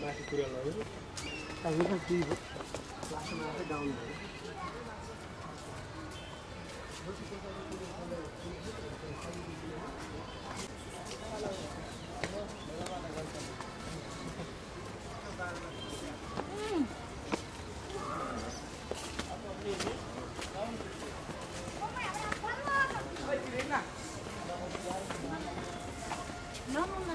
माथि कुरा लग्यो Vamos